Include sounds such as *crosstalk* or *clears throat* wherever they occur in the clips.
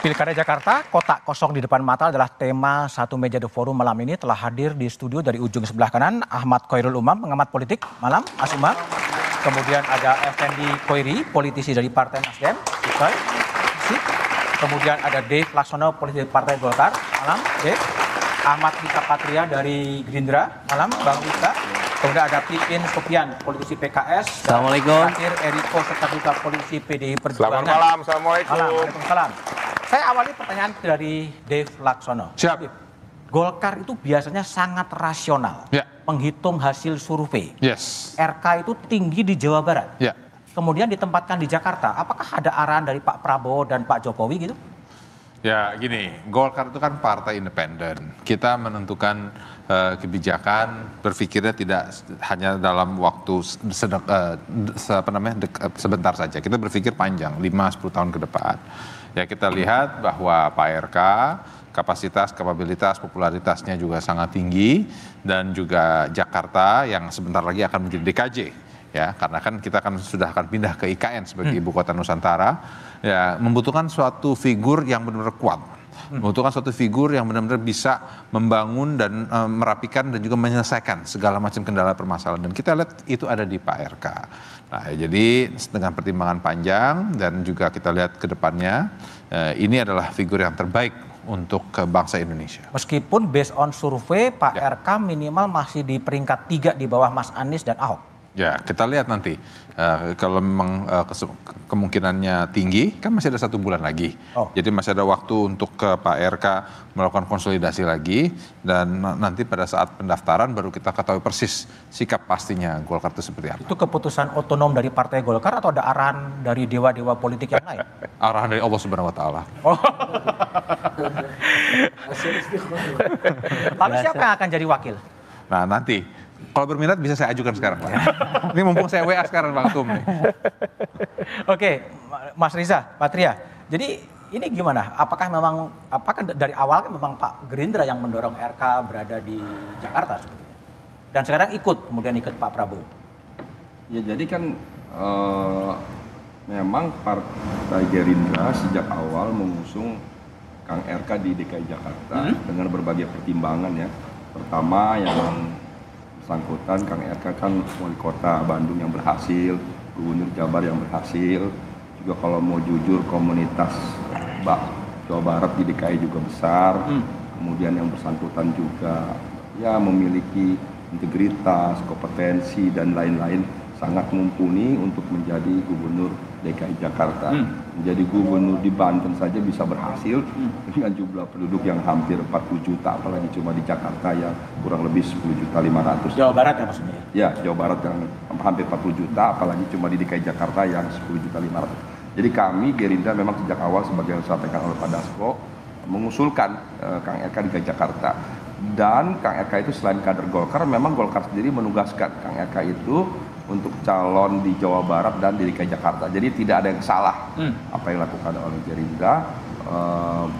Pilkada Jakarta, kotak kosong di depan mata adalah tema satu meja The Forum malam ini telah hadir di studio dari ujung sebelah kanan Ahmad Khairul Umam, pengamat politik. Malam, Mas Umam. Kemudian ada Effendi Koiri, politisi dari Partai Nasdem. Kemudian ada Dave Laksono, politisi Partai Golkar. Malam, Dave. Ahmad Dika Patria dari Gerindra. Malam, Bang Dika. Kemudian ada Pipin Sopian, politisi PKS. Assalamualaikum. Terakhir Eriko serta juga politisi PDI Perjuangan. Selamat malam, Assalamualaikum. Malam, Waalaikumsalam. Saya awali pertanyaan dari Dave Laksono. Siap. Golkar itu biasanya sangat rasional. Ya. Menghitung hasil survei. Yes. RK itu tinggi di Jawa Barat. Ya. Kemudian ditempatkan di Jakarta. Apakah ada arahan dari Pak Prabowo dan Pak Jokowi gitu? Ya gini, Golkar itu kan partai independen. Kita menentukan uh, kebijakan, berpikirnya tidak hanya dalam waktu sedek, uh, apa namanya, dek, uh, sebentar saja. Kita berpikir panjang, 5-10 tahun ke depan. Ya kita lihat bahwa Pak RK kapasitas, kapabilitas, popularitasnya juga sangat tinggi dan juga Jakarta yang sebentar lagi akan menjadi DKJ ya karena kan kita akan sudah akan pindah ke IKN sebagai hmm. ibu kota Nusantara ya membutuhkan suatu figur yang benar-benar kuat. Membutuhkan suatu figur yang benar-benar bisa membangun dan e, merapikan dan juga menyelesaikan segala macam kendala permasalahan dan kita lihat itu ada di Pak RK Nah, jadi dengan pertimbangan panjang dan juga kita lihat ke depannya, eh, ini adalah figur yang terbaik untuk bangsa Indonesia. Meskipun based on survei, Pak ya. RK minimal masih di peringkat tiga di bawah Mas Anies dan Ahok. Ya, kita lihat nanti. Uh, kalau memang uh, kemungkinannya tinggi, kan masih ada satu bulan lagi. Oh. Jadi masih ada waktu untuk ke Pak RK melakukan konsolidasi lagi. Dan nanti pada saat pendaftaran baru kita ketahui persis sikap pastinya Golkar itu seperti apa. Itu keputusan otonom dari Partai Golkar atau ada arahan dari dewa-dewa politik yang lain? *laughs* arahan dari Allah Subhanahu Wa Taala. Oh. *laughs* Lalu siapa yang akan jadi wakil? Nah nanti kalau berminat bisa saya ajukan sekarang, Pak. *laughs* Ini mumpung saya WA sekarang, Bang Tum. *laughs* Oke, Mas Riza, Patria. Jadi ini gimana? Apakah memang, apakah dari awal kan memang Pak Gerindra yang mendorong RK berada di Jakarta Dan sekarang ikut, kemudian ikut Pak Prabowo. Ya jadi kan uh, memang Partai Gerindra sejak awal mengusung Kang RK di DKI Jakarta hmm? dengan berbagai pertimbangan ya. Pertama yang bersangkutan Kang RK kan wali kota Bandung yang berhasil, gubernur Jabar yang berhasil, juga kalau mau jujur komunitas Bak Jawa Barat di DKI juga besar, hmm. kemudian yang bersangkutan juga ya memiliki integritas, kompetensi dan lain-lain. Sangat mumpuni untuk menjadi gubernur DKI Jakarta. Hmm. Menjadi gubernur di Banten saja bisa berhasil hmm. dengan jumlah penduduk yang hampir 40 juta, apalagi cuma di Jakarta yang kurang lebih 10 juta 500. Jawa Barat ya maksudnya? Ya, Jawa Barat yang hampir 40 juta, apalagi cuma di DKI Jakarta yang 10 juta 500. Jadi kami Gerindra memang sejak awal sebagai yang disampaikan oleh Pak Dasko mengusulkan uh, Kang RK di Jakarta dan Kang RK itu selain kader Golkar memang Golkar sendiri menugaskan Kang RK itu untuk calon di Jawa Barat dan di DKI Jakarta. Jadi tidak ada yang salah hmm. apa yang dilakukan oleh Gerindra. E,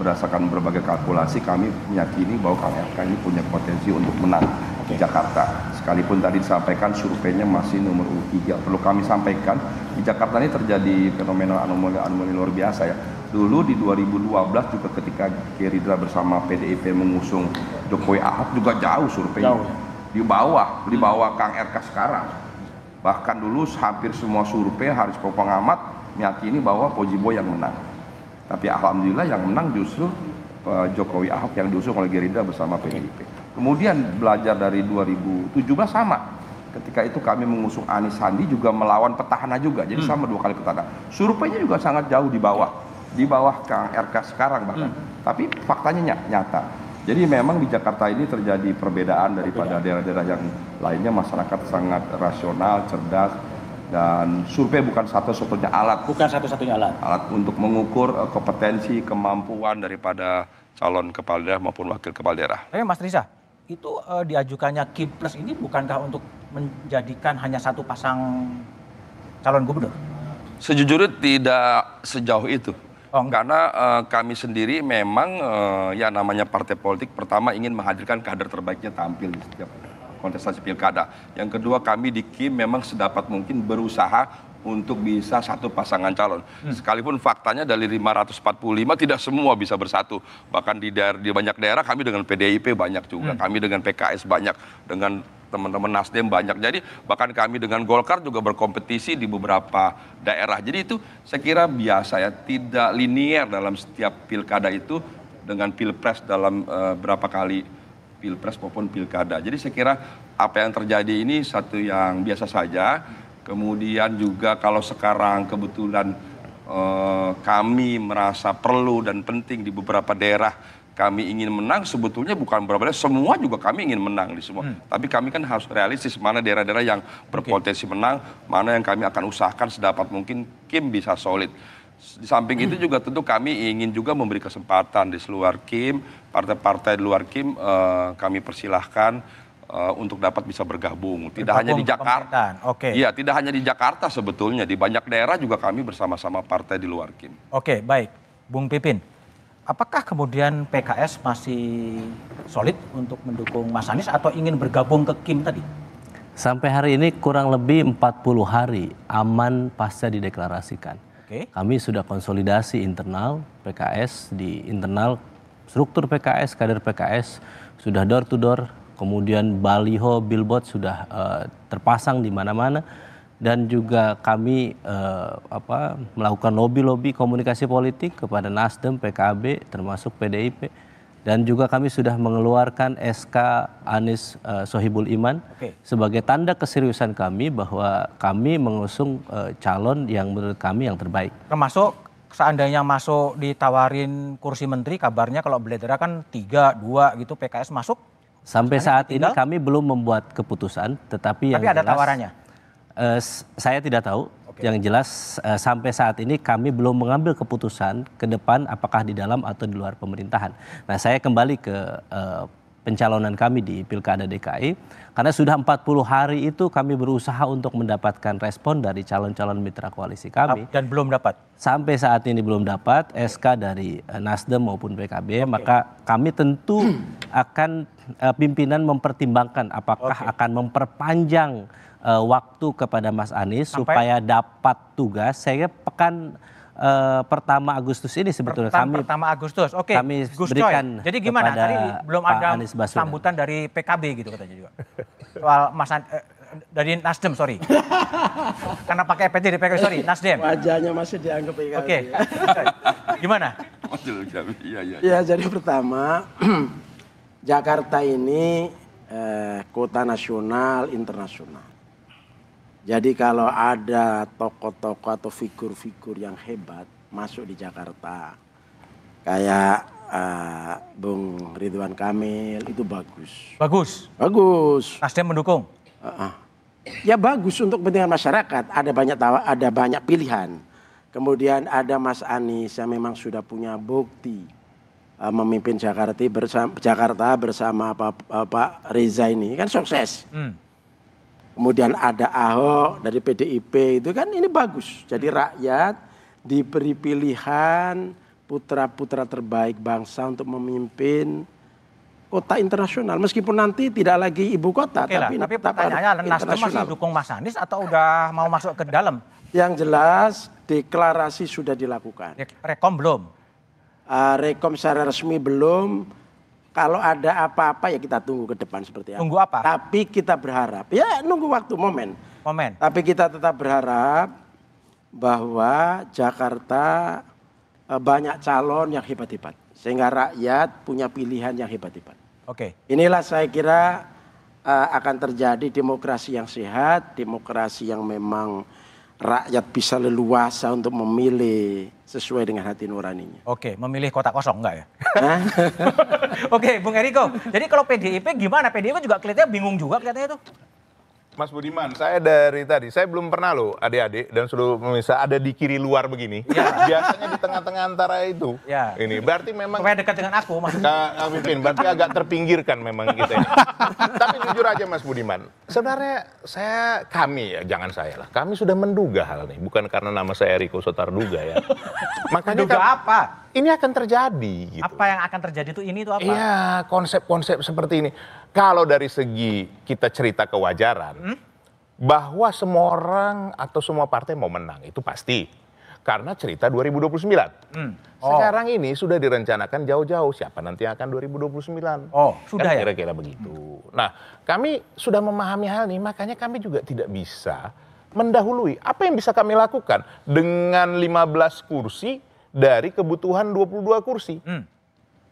berdasarkan berbagai kalkulasi kami meyakini bahwa Kang RK ini punya potensi untuk menang okay. di Jakarta. Sekalipun tadi disampaikan surveinya masih nomor 3. Perlu kami sampaikan di Jakarta ini terjadi fenomena anomali-anomali luar biasa ya. Dulu di 2012 juga ketika Gerindra bersama PDIP mengusung Jokowi Ahok juga jauh surveinya. Jauh. Di bawah, di bawah Kang RK sekarang Bahkan dulu hampir semua survei harus pengamat meyakini bahwa Pojibo yang menang. Tapi alhamdulillah yang menang justru uh, Jokowi Ahok yang diusung oleh Gerindra bersama PDIP. Kemudian belajar dari 2017 sama. Ketika itu kami mengusung Anies Sandi juga melawan petahana juga. Jadi hmm. sama dua kali petahana. Surveinya juga sangat jauh di bawah. Di bawah Kang RK sekarang bahkan. Hmm. Tapi faktanya nyata. Jadi memang di Jakarta ini terjadi perbedaan daripada daerah-daerah yang lainnya masyarakat sangat rasional, cerdas dan survei bukan satu-satunya alat. Bukan satu-satunya alat. Alat untuk mengukur uh, kompetensi, kemampuan daripada calon kepala daerah maupun wakil kepala daerah. Tapi Mas Riza, itu uh, diajukannya Kipres ini bukankah untuk menjadikan hanya satu pasang calon gubernur? Sejujurnya tidak sejauh itu. Oh, Karena uh, kami sendiri memang uh, ya namanya partai politik pertama ingin menghadirkan kader terbaiknya tampil di setiap kontestasi pilkada. Yang kedua kami di KIM memang sedapat mungkin berusaha untuk bisa satu pasangan calon. Sekalipun faktanya dari 545 tidak semua bisa bersatu. Bahkan di daerah di banyak daerah kami dengan PDIP banyak juga, kami dengan PKS banyak, dengan teman-teman Nasdem banyak. Jadi bahkan kami dengan Golkar juga berkompetisi di beberapa daerah. Jadi itu saya kira biasa ya, tidak linier dalam setiap pilkada itu dengan pilpres dalam eh, berapa kali pilpres maupun pilkada. Jadi saya kira apa yang terjadi ini satu yang biasa saja. Kemudian juga kalau sekarang kebetulan eh, kami merasa perlu dan penting di beberapa daerah kami ingin menang sebetulnya bukan beberapa daerah semua juga kami ingin menang di semua. Tapi kami kan harus realistis mana daerah-daerah yang berpotensi menang, mana yang kami akan usahakan sedapat mungkin Kim bisa solid. Di samping itu juga tentu kami ingin juga memberi kesempatan di seluar Kim, partai-partai di luar Kim eh, kami persilahkan eh, untuk dapat bisa bergabung. Tidak hanya di Bergabung Jakarta. oke. Iya, tidak hanya di Jakarta sebetulnya, di banyak daerah juga kami bersama-sama partai di luar Kim. Oke, baik. Bung Pipin, apakah kemudian PKS masih solid untuk mendukung Mas Anies atau ingin bergabung ke Kim tadi? Sampai hari ini kurang lebih 40 hari aman pasca dideklarasikan. Oke. Kami sudah konsolidasi internal PKS di internal struktur PKS, kader PKS sudah door to door, kemudian baliho, billboard sudah eh, terpasang di mana-mana dan juga kami eh, apa melakukan lobby-lobby komunikasi politik kepada Nasdem, PKB termasuk PDIP dan juga kami sudah mengeluarkan SK Anies eh, Sohibul Iman Oke. sebagai tanda keseriusan kami bahwa kami mengusung eh, calon yang menurut kami yang terbaik. Termasuk seandainya masuk ditawarin kursi menteri, kabarnya kalau Beledera kan tiga, dua gitu PKS masuk. Sampai saat ini kami belum membuat keputusan, tetapi yang Tapi ada jelas, tawarannya. eh, saya tidak tahu. Yang jelas eh, sampai saat ini kami belum mengambil keputusan ke depan apakah di dalam atau di luar pemerintahan. Nah saya kembali ke eh, pencalonan kami di Pilkada DKI karena sudah 40 hari itu kami berusaha untuk mendapatkan respon dari calon-calon mitra koalisi kami. Dan belum dapat. sampai saat ini belum dapat SK dari eh, Nasdem maupun PKB, maka kami tentu *clears throat* akan eh, pimpinan mempertimbangkan apakah akan memperpanjang eh, waktu kepada Mas Anies Sampai? supaya dapat tugas. Saya pekan eh, pertama Agustus ini sebetulnya Pertama, kami pertama Agustus. Oke. kami Gus Coy, berikan Jadi gimana? Tadi belum Pak ada sambutan dari PKB gitu katanya juga. Soal Mas An- eh, dari Nasdem, sorry. *laughs* Karena pakai PT di PKB, sorry, Nasdem. Wajahnya masih dianggap PKB. Oke. *laughs* Gimana? Iya, iya. Ya, jadi pertama *clears throat* Jakarta ini eh, kota nasional, internasional. Jadi kalau ada tokoh-tokoh atau figur-figur yang hebat masuk di Jakarta, kayak eh, Bung Ridwan Kamil itu bagus. Bagus. Bagus. Nasdem mendukung. Heeh. Ya bagus untuk kepentingan masyarakat. Ada banyak tawa, ada banyak pilihan. Kemudian ada Mas Anies yang memang sudah punya bukti eh, memimpin Jakarta bersama Jakarta bersama Pak, Pak Reza ini kan sukses. Hmm. Kemudian ada Ahok dari PDIP itu kan ini bagus. Jadi rakyat diberi pilihan putra-putra terbaik bangsa untuk memimpin kota internasional. Meskipun nanti tidak lagi ibu kota, Oke lah, tapi tapi pertanyaannya Nasdem masih dukung Mas Anies atau udah mau masuk ke dalam? Yang jelas deklarasi sudah dilakukan. Re- Rekom belum? Uh, rekom secara resmi belum. Kalau ada apa-apa ya kita tunggu ke depan seperti apa. Tunggu apa? Tapi kita berharap, ya nunggu waktu momen. Momen. Tapi kita tetap berharap bahwa Jakarta eh, banyak calon yang hebat-hebat. Sehingga rakyat punya pilihan yang hebat-hebat. Oke. Inilah saya kira eh, akan terjadi demokrasi yang sehat, demokrasi yang memang rakyat bisa leluasa untuk memilih sesuai dengan hati nuraninya. Oke, memilih kota kosong enggak ya? *laughs* Oke, Bung Eriko. Jadi kalau PDIP gimana? PDIP juga kelihatannya bingung juga kelihatannya itu. Mas Budiman, saya dari tadi, saya belum pernah loh adik-adik dan seluruh pemirsa ada di kiri luar begini. Biasanya di tengah-tengah antara itu. Ya. Ini berarti memang Supaya dekat dengan aku maksudnya. Kak Kak Pimpin, berarti agak terpinggirkan memang kita ini. *laughs* Tapi jujur aja Mas Budiman, sebenarnya saya, kami ya, jangan saya lah, kami sudah menduga hal ini, bukan karena nama saya Riko Sotarduga ya. *laughs* Makanya Duga kan, apa? ini akan terjadi gitu. Apa yang akan terjadi itu ini itu apa? Iya, konsep-konsep seperti ini. Kalau dari segi kita cerita kewajaran, Hmm? bahwa semua orang atau semua partai mau menang itu pasti karena cerita 2029. Hmm. Oh. Sekarang ini sudah direncanakan jauh-jauh siapa nanti akan 2029. Oh, sudah Kan ya? Kira-kira begitu. Nah, kami sudah memahami hal ini, makanya kami juga tidak bisa mendahului. Apa yang bisa kami lakukan dengan 15 kursi dari kebutuhan 22 kursi? Hmm.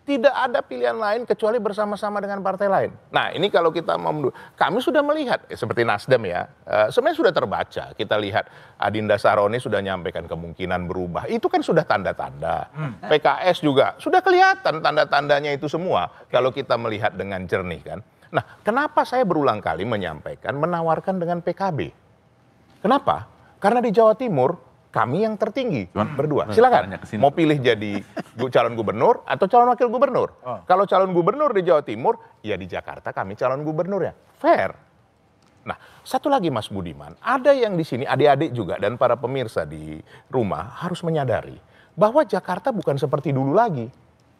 Tidak ada pilihan lain kecuali bersama-sama dengan partai lain. Nah, ini kalau kita mau kami sudah melihat eh, seperti Nasdem ya, eh, sebenarnya sudah terbaca. Kita lihat Adinda Saroni sudah nyampaikan kemungkinan berubah. Itu kan sudah tanda-tanda. PKS juga sudah kelihatan tanda-tandanya itu semua kalau kita melihat dengan jernih kan. Nah, kenapa saya berulang kali menyampaikan menawarkan dengan PKB? Kenapa? Karena di Jawa Timur kami yang tertinggi Cuman, berdua. eh, Silakan. Mau pilih jadi calon gubernur atau calon wakil gubernur. Oh. Kalau calon gubernur di Jawa Timur, ya di Jakarta kami calon gubernur ya. Fair. Nah, satu lagi Mas Budiman, ada yang di sini adik-adik juga dan para pemirsa di rumah harus menyadari bahwa Jakarta bukan seperti dulu lagi.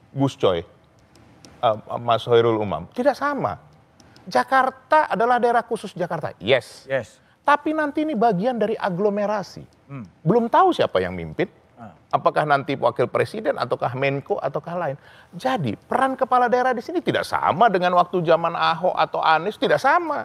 Gus Coy, eh, Mas Hoirul Umam, tidak sama. Jakarta adalah daerah khusus Jakarta. Yes. Yes. Tapi nanti ini bagian dari aglomerasi. Belum tahu siapa yang mimpin. Apakah nanti wakil presiden ataukah Menko ataukah lain. Jadi peran kepala daerah di sini tidak sama dengan waktu zaman Ahok atau Anies tidak sama.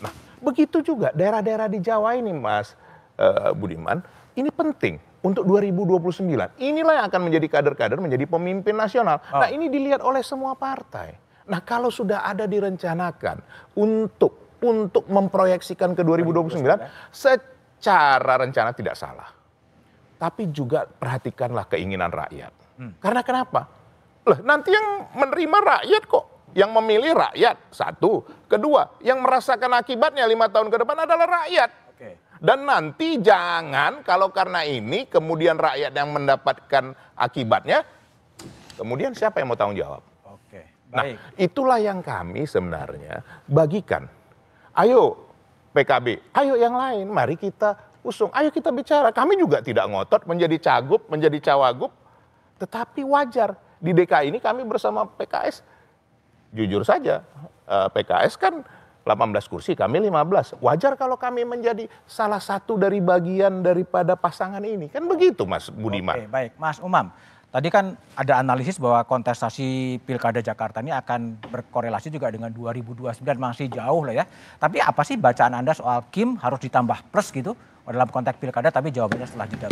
Nah, begitu juga daerah-daerah di Jawa ini Mas eh, Budiman, ini penting untuk 2029. Inilah yang akan menjadi kader-kader menjadi pemimpin nasional. Nah, ini dilihat oleh semua partai. Nah, kalau sudah ada direncanakan untuk untuk memproyeksikan ke 2029 secara rencana tidak salah. Tapi juga perhatikanlah keinginan rakyat. Karena kenapa? Loh, nanti yang menerima rakyat kok. Yang memilih rakyat, satu. Kedua, yang merasakan akibatnya lima tahun ke depan adalah rakyat. Dan nanti jangan kalau karena ini kemudian rakyat yang mendapatkan akibatnya, kemudian siapa yang mau tanggung jawab? Nah, Baik. itulah yang kami sebenarnya bagikan. Ayo PKB, ayo yang lain, mari kita usung, ayo kita bicara. Kami juga tidak ngotot menjadi cagup, menjadi cawagup, tetapi wajar. Di DKI ini kami bersama PKS, jujur saja, eh, PKS kan 18 kursi, kami 15. Wajar kalau kami menjadi salah satu dari bagian daripada pasangan ini. Kan begitu Mas Budiman. Oke, baik. Mas Umam, tadi kan ada analisis bahwa kontestasi Pilkada Jakarta ini akan berkorelasi juga dengan 2029 masih jauh lah ya. Tapi apa sih bacaan Anda soal Kim harus ditambah plus gitu dalam konteks Pilkada tapi jawabannya setelah jeda.